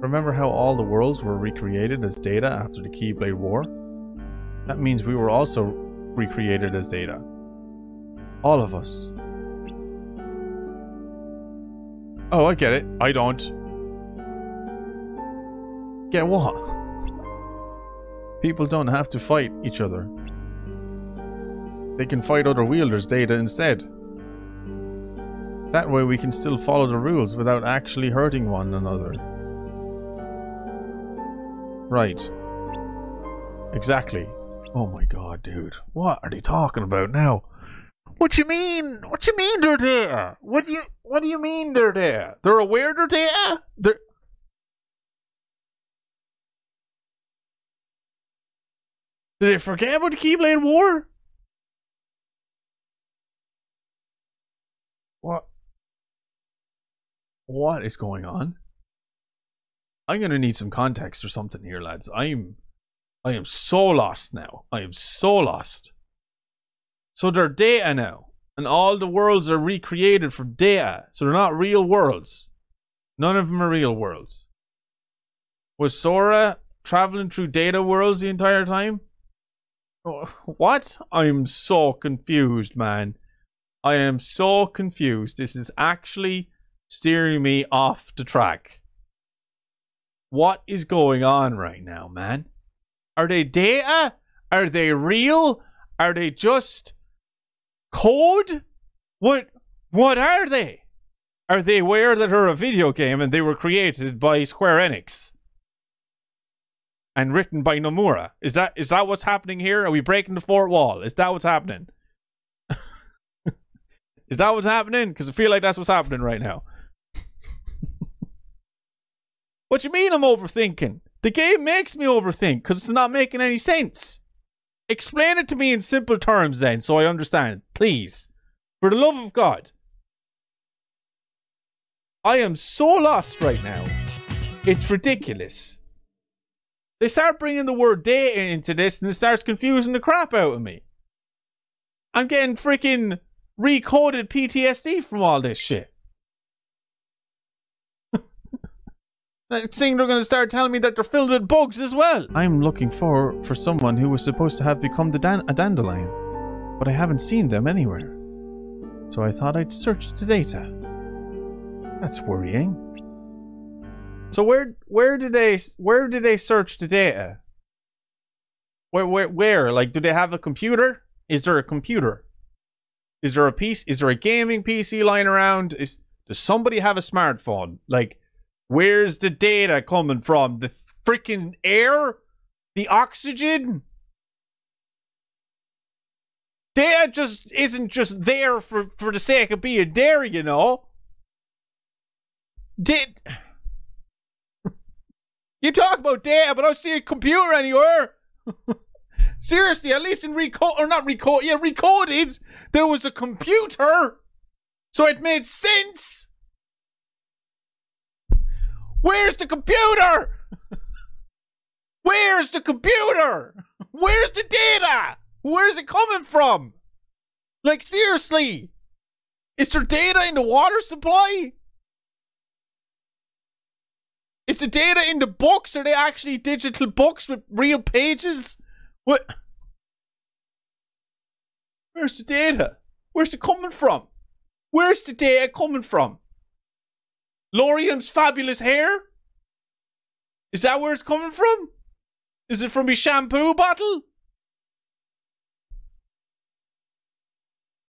Remember how all the worlds were recreated as data after the Keyblade War? That means we were also recreated as data. All of us. Oh, I get it. I don't. Get what? People don't have to fight each other. They can fight other wielders' data instead. That way we can still follow the rules without actually hurting one another. Right. Exactly. Oh my god, dude. What are they talking about now? What you mean? What you mean they're there? What do you what do you mean they're there? They're aware they're there? They're Did they forget about the Keyblade War? What? What is going on? I'm gonna need some context or something here, lads. I'm I am so lost now. I am so lost. So they're data now. And all the worlds are recreated from data. So they're not real worlds. None of them are real worlds. Was Sora traveling through data worlds the entire time? What? I'm so confused, man. I am so confused. This is actually steering me off the track. What is going on right now, man? Are they data? Are they real? Are they just code? What what are they? Are they aware that they're a video game and they were created by Square Enix? And written by Nomura. Is that is that what's happening here? Are we breaking the fourth wall? Is that what's happening? is that what's happening? Because I feel like that's what's happening right now. What you mean I'm overthinking? The game makes me overthink because it's not making any sense. Explain it to me in simple terms then so I understand. Please. For the love of God. I am so lost right now. It's ridiculous. They start bringing the word data into this and it starts confusing the crap out of me. I'm getting freaking recoded PTSD from all this shit. Next thing they're going to start telling me that they're filled with bugs as well. I'm looking for for someone who was supposed to have become the dan a dandelion, but I haven't seen them anywhere. So I thought I'd search the data. That's worrying. So where where did they where did they search the data? Where where where? Like, do they have a computer? Is there a computer? Is there a piece? Is there a gaming PC lying around? Is does somebody have a smartphone? Like Where's the data coming from? The freaking air? The oxygen? Data just isn't just there for, for the sake of being there, you know? Did you talk about data, but I don't see a computer anywhere? Seriously, at least in recode or not recode, yeah, recorded, there was a computer, so it made sense. Where's the computer? Where's the computer? Where's the data? Where's it coming from? Like, seriously. Is there data in the water supply? Is the data in the books? Are they actually digital books with real pages? What? Where's the data? Where's it coming from? Where's the data coming from? Lauriam's fabulous hair? Is that where it's coming from? Is it from his shampoo bottle?